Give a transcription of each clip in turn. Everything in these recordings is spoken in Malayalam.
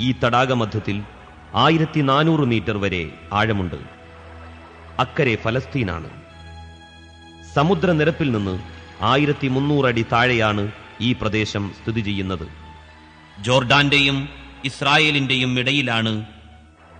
ഈ തടാകമധ്യത്തിൽ ആയിരത്തി നാനൂറ് മീറ്റർ വരെ ആഴമുണ്ട്. അക്കരെ ഫലസ്തീനാണ്. സമുദ്രനിരപ്പിൽ നിന്ന് ആയിരത്തി മുന്നൂറ് അടി താഴെയാണ് ഈ പ്രദേശം സ്ഥിതി ചെയ്യുന്നത്. ജോർഡാന്റെയും ഇസ്രായേലിന്റെയും ഇടയിലാണ്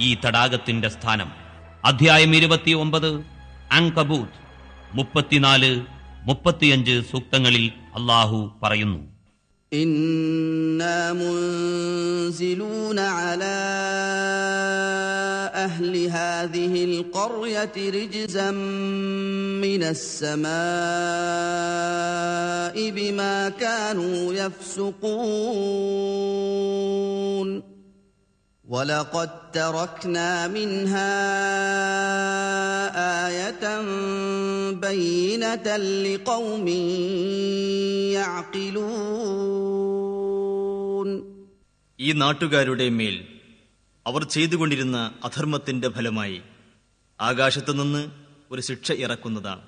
ഈ തടാകത്തിന്റെ സ്ഥാനം. അധ്യായം ഇരുപത്തി ഒമ്പത് അങ്കബൂത്ത് മുപ്പത്തിനാല് മുപ്പത്തിയഞ്ച് സൂക്തങ്ങളിൽ അള്ളാഹു പറയുന്നു. إنا منزلون على أهل هذه القرية رجزا من السماء بما كانوا يفسقون ولقد تركنا منها آية بينة لقوم يعقلون ഈ നാട്ടുകാരുടെ മേൽ അവർ ചെയ്തുകൊണ്ടിരുന്ന അധർമ്മത്തിന്റെ ഫലമായി ആകാശത്തുനിന്ന് ഒരു ശിക്ഷ ഇറക്കുന്നതാണ്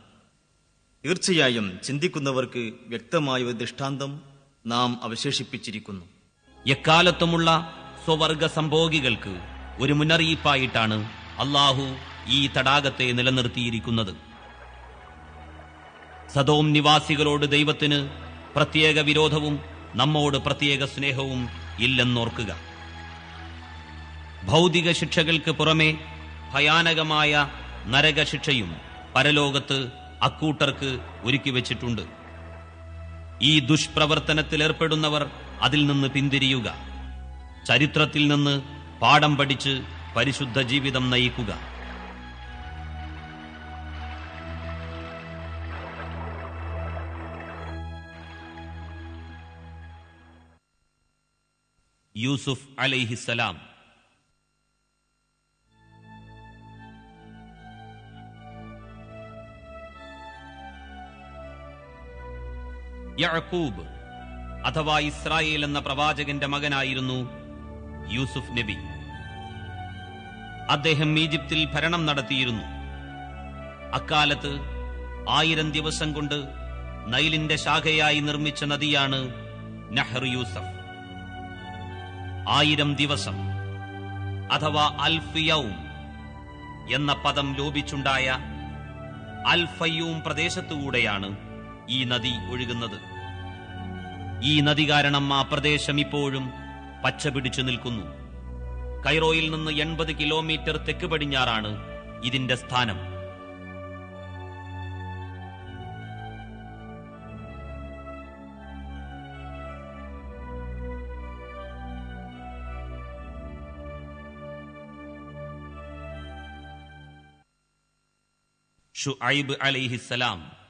തീർച്ചയായും ചിന്തിക്കുന്നവർക്ക് വ്യക്തമായ ഒരു ദൃഷ്ടാന്തം നാം അവശേഷിപ്പിച്ചിരിക്കുന്നു എക്കാലത്തുമുള്ള സ്വവർഗ സംഭോഗികൾക്ക് ഒരു മുന്നറിയിപ്പായിട്ടാണ് അള്ളാഹു ഈ തടാകത്തെ നിലനിർത്തിയിരിക്കുന്നത്. സദോം നിവാസികളോട് ദൈവത്തിന് പ്രത്യേക വിരോധവും നമ്മോട് പ്രത്യേക സ്നേഹവും ഇല്ലെന്നോർക്കുക. ഭൗതിക ശിക്ഷകൾക്ക് പുറമെ ഭയാനകമായ നരകശിക്ഷയും പരലോകത്ത് അക്കൂട്ടർക്ക് ഒരുക്കി വച്ചിട്ടുണ്ട്. ഈ ദുഷ്പ്രവർത്തനത്തിലേർപ്പെടുന്നവർ അതിൽ നിന്ന് പിന്തിരിയുക. ചരിത്രത്തിൽ നിന്ന് പാഠം പഠിച്ച് പരിശുദ്ധ ജീവിതം നയിക്കുക. യൂസുഫ് അലൈഹിസലാം യഅക്കൂബ് അഥവാ ഇസ്രായേൽ എന്ന പ്രവാചകന്റെ മകനായിരുന്നു യൂസുഫ് നബി. അദ്ദേഹം ഈജിപ്തിൽ ഭരണം നടത്തിയിരുന്നു. അക്കാലത്ത് ആയിരം ദിവസം കൊണ്ട് നൈലിന്റെ ശാഖയായി നിർമ്മിച്ച നദിയാണ് നഹർ യൂസഫ്. ആയിരം ദിവസം അഥവാ അൽഫിയവും എന്ന പദം ലോപിച്ചുണ്ടായ അൽഫയ്യൂം പ്രദേശത്തുകൂടെയാണ് ഈ നദി ഒഴുകുന്നത്. ഈ നദി കാരണം ആ പ്രദേശം ഇപ്പോഴും പച്ച പിടിച്ചു നിൽക്കുന്നു. കൈറോയിൽ നിന്ന് എൺപത് കിലോമീറ്റർ തെക്ക് പടിഞ്ഞാറാണ് ഇതിന്റെ സ്ഥാനം. ഷുഐബ് അലൈഹിസ്സലാം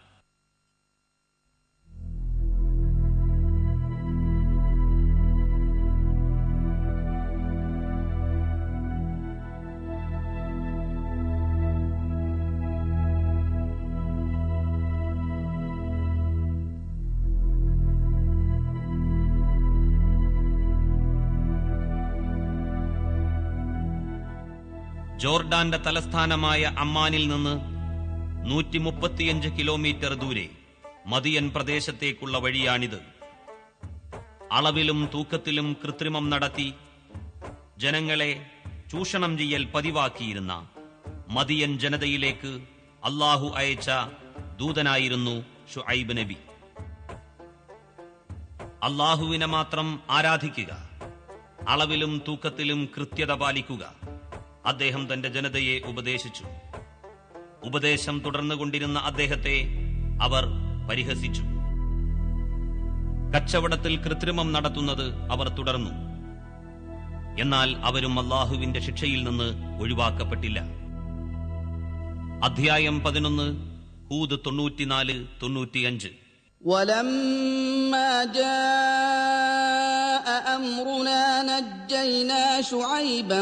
ജോർഡാന്റെ തലസ്ഥാനമായ അമ്മാനിൽ നിന്ന് നൂറ്റി മുപ്പത്തിയഞ്ച് കിലോമീറ്റർ ദൂരെ മദിയൻ പ്രദേശത്തേക്കുള്ള വഴിയാണിത്. അളവിലും തൂക്കത്തിലും കൃത്രിമം നടത്തി ജനങ്ങളെ ചൂഷണം ചെയ്യൽ പതിവാക്കിയിരുന്ന മദിയൻ ജനതയിലേക്ക് അള്ളാഹു അയച്ച ദൂതനായിരുന്നു ഷുഐബ് നബി. അള്ളാഹുവിനെ മാത്രം ആരാധിക്കുക അളവിലും തൂക്കത്തിലും കൃത്യത പാലിക്കുക അദ്ദേഹം തന്റെ ജനതയെ ഉപദേശിച്ചു ഉപദേശം തുടർന്നുകൊണ്ടിരുന്ന അദ്ദേഹത്തെ അവർ പരിഹസിച്ചു കച്ചവടത്തിൽ കൃത്രിമം നടത്തുന്നത് അവർ തുടർന്നു എന്നാൽ അവരും അള്ളാഹുവിന്റെ ശിക്ഷയിൽ നിന്ന് ഒഴിവാക്കപ്പെട്ടില്ല അധ്യായം പതിനൊന്ന് ഹൂദ് തൊണ്ണൂറ്റിനാല് തൊണ്ണൂറ്റിയഞ്ച് ولما جاء أمرنا نجينا شعيبا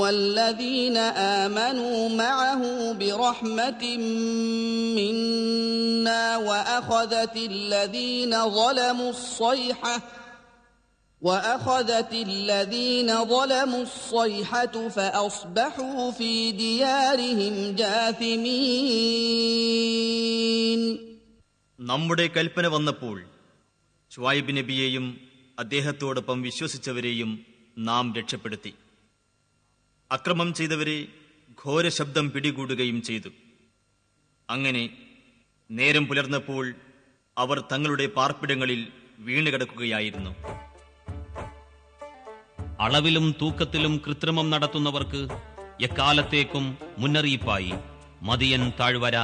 والذين آمنوا معه برحمة منا وأخذت الذين ظلموا الصيحة وأخذت الذين ظلموا الصيحة فأصبحوا في ديارهم جاثمين നമ്മുടെ കൽപ്പന വന്നപ്പോൾ ഷുവായിബ് നബിയെയും അദ്ദേഹത്തോടൊപ്പം വിശ്വസിച്ചവരെയും നാം രക്ഷപ്പെടുത്തി. അക്രമം ചെയ്തവരെ ഘോര ശബ്ദം പിടികൂടുകയും ചെയ്തു. അങ്ങനെ നേരം പുലർന്നപ്പോൾ അവർ തങ്ങളുടെ പാർപ്പിടങ്ങളിൽ വീണുകിടക്കുകയായിരുന്നു. അളവിലും തൂക്കത്തിലും കൃത്രിമം നടത്തുന്നവർക്ക് എക്കാലത്തേക്കും മുന്നറിയിപ്പായി മതിയൻ താഴ്വര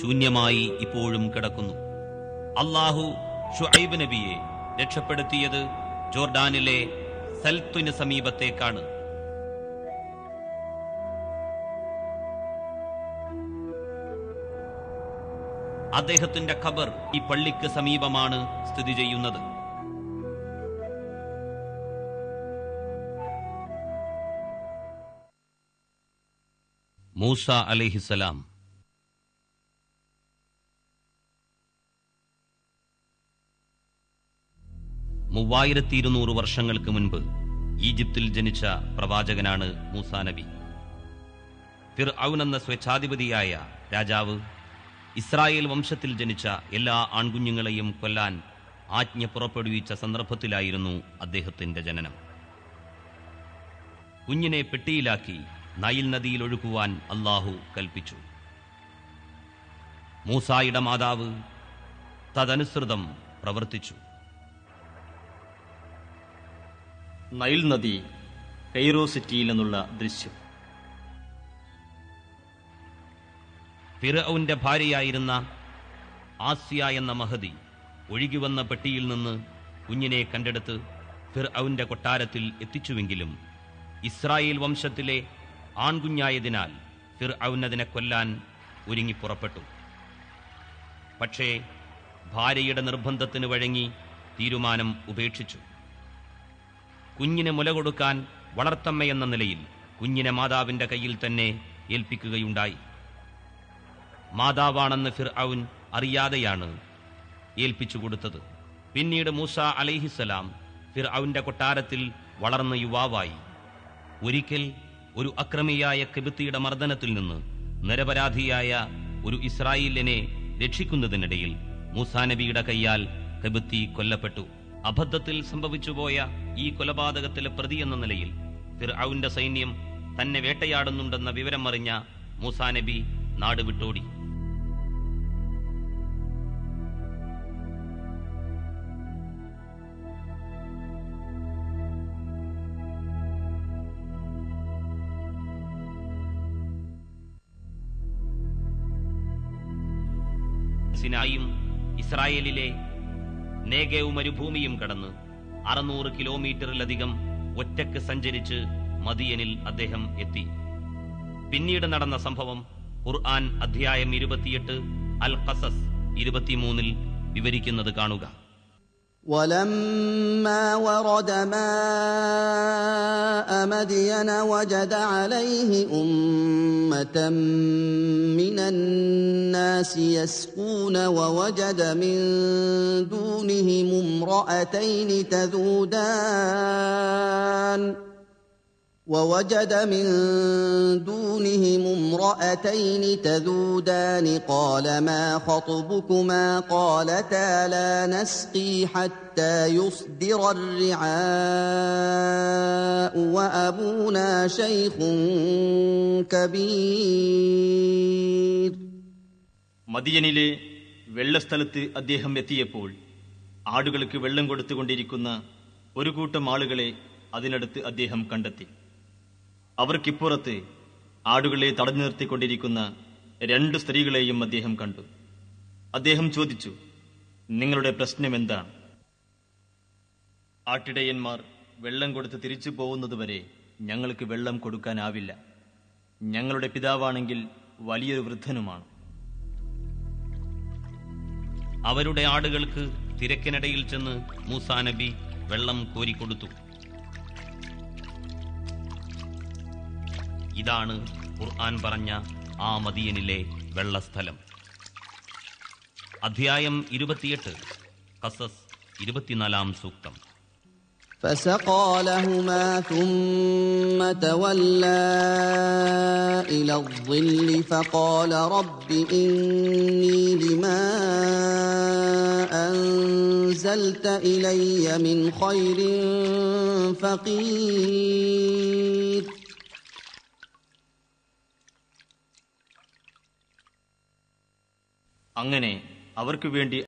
ശൂന്യമായി ഇപ്പോഴും കിടക്കുന്നു. അള്ളാഹു ഷുഐബ് നബിയെ രക്ഷപ്പെടുത്തിയത് ജോർഡാനിലെ സൽത്തുന് സമീപത്തേക്കാണ്. അദ്ദേഹത്തിന്റെ ഖബർ ഈ പള്ളിക്ക് സമീപമാണ് സ്ഥിതി ചെയ്യുന്നത്. മൂസ അലൈഹിസലാം മൂവായിരത്തി ഇരുന്നൂറ് വർഷങ്ങൾക്ക് മുൻപ് ഈജിപ്തിൽ ജനിച്ച പ്രവാചകനാണ് മൂസാ നബി. ഫിർ എന്ന സ്വേച്ഛാധിപതിയായ രാജാവ് ഇസ്രായേൽ വംശത്തിൽ ജനിച്ച എല്ലാ ആൺകുഞ്ഞുങ്ങളെയും കൊല്ലാൻ ആജ്ഞ പുറപ്പെടുവിച്ച സന്ദർഭത്തിലായിരുന്നു അദ്ദേഹത്തിന്റെ ജനനം. കുഞ്ഞിനെ പെട്ടിയിലാക്കി നൈൽ നദിയിൽ ഒഴുക്കുവാൻ അള്ളാഹു കൽപ്പിച്ചു. മൂസായുടെ മാതാവ് തദനുസൃതം പ്രവർത്തിച്ചു. നൈൽ നദി കൈറോ സിറ്റിയിൽ നിന്നുള്ള ദൃശ്യം. ഫിറൌന്റെ ഭാര്യയായിരുന്ന ആസിയ എന്ന മഹതി ഒഴുകിവന്ന പെട്ടിയിൽ നിന്ന് കുഞ്ഞിനെ കണ്ടെടുത്ത് ഫിർഔന്റെ കൊട്ടാരത്തിൽ എത്തിച്ചുവെങ്കിലും ഇസ്രായേൽ വംശത്തിലെ ആൺകുഞ്ഞായതിനാൽ ഫിർ അതിനെ കൊല്ലാൻ ഒരുങ്ങി പുറപ്പെട്ടു. പക്ഷേ ഭാര്യയുടെ നിർബന്ധത്തിന് വഴങ്ങി തീരുമാനം ഉപേക്ഷിച്ചു. കുഞ്ഞിന് മുല കൊടുക്കാൻ വളർത്തമ്മയെന്ന നിലയിൽ കുഞ്ഞിനെ മാതാവിന്റെ കയ്യിൽ തന്നെ ഏൽപ്പിക്കുകയുണ്ടായി. മാതാവാണെന്ന് ഫിർ ഔൻ അറിയാതെയാണ് ഏൽപ്പിച്ചു കൊടുത്തത്. പിന്നീട് മൂസ അലൈഹിസലാം ഫിർ ഔന്റെ കൊട്ടാരത്തിൽ വളർന്ന യുവാവായി. ഒരിക്കൽ ഒരു അക്രമിയായ കെബിത്തിയുടെ മർദ്ദനത്തിൽ നിന്ന് നിരപരാധിയായ ഒരു ഇസ്രായേലിനെ രക്ഷിക്കുന്നതിനിടയിൽ മൂസാ നബിയുടെ കൈയാൽ കെബിത്തി കൊല്ലപ്പെട്ടു. അബദ്ധത്തിൽ സംഭവിച്ചുപോയ ഈ കൊലപാതകത്തിലെ പ്രതി എന്ന നിലയിൽ ഫിർ സൈന്യം തന്നെ വേട്ടയാടുന്നുണ്ടെന്ന വിവരം അറിഞ്ഞ മൂസാ നബി നാട് വിട്ടോടി. സിനായും ഇസ്രായേലിലെ നേഗേവ് മരുഭൂമിയും കടന്ന് അറുന്നൂറ് കിലോമീറ്ററിലധികം ഒറ്റയ്ക്ക് സഞ്ചരിച്ച് മദിയനിൽ അദ്ദേഹം എത്തി. പിന്നീട് നടന്ന സംഭവം ഖുർആൻ അധ്യായം ഇരുപത്തിയെട്ട് അൽ ഖസസ് ഇരുപത്തിമൂന്നിൽ വിവരിക്കുന്നത് കാണുക. ولما ورد ماء مدين وجد عليه أمة من الناس يسقون ووجد من دونهم امرأتين تذودان ووجد من دونهم امرأتين تذودان قال ما خطبكما قالتا لا نسقي حتى يصدر الرعاء وأبونا شيخ كبير മദിയനിലെ വെള്ളസ്ഥലത്ത് അദ്ദേഹം എത്തിയപ്പോൾ ആടുകൾക്ക് വെള്ളം കൊടുത്തുകൊണ്ടിരിക്കുന്ന ഒരു കൂട്ടം ആളുകളെ അതിനടുത്ത് അദ്ദേഹം കണ്ടെത്തി അവർക്കിപ്പുറത്ത് ആടുകളെ തടഞ്ഞു നിർത്തിക്കൊണ്ടിരിക്കുന്ന രണ്ട് സ്ത്രീകളെയും അദ്ദേഹം കണ്ടു. അദ്ദേഹം ചോദിച്ചു നിങ്ങളുടെ പ്രശ്നം എന്താണ്? ആട്ടിടയന്മാർ വെള്ളം കൊടുത്ത് തിരിച്ചു പോകുന്നതുവരെ ഞങ്ങൾക്ക് വെള്ളം കൊടുക്കാനാവില്ല. ഞങ്ങളുടെ പിതാവാണെങ്കിൽ വലിയൊരു വൃദ്ധനുമാണ്. അവരുടെ ആടുകൾക്ക് തിരക്കിനിടയിൽ ചെന്ന് മൂസാ നബി വെള്ളം കോരിക്കൊടുത്തു. ഇതാണ് ഖുർആൻ പറഞ്ഞ ആ മദിയനിലെ വെള്ളസ്ഥലം അധ്യായം ഇരുപത്തിയെട്ട് കസസ് ഇരുപത്തിനാലാം സൂക്തം فسقى لهما ثم تولى الى الظل فقال رب اني لما انزلت الي من خير فقير അങ്ങനെ അവർക്ക് വേണ്ടി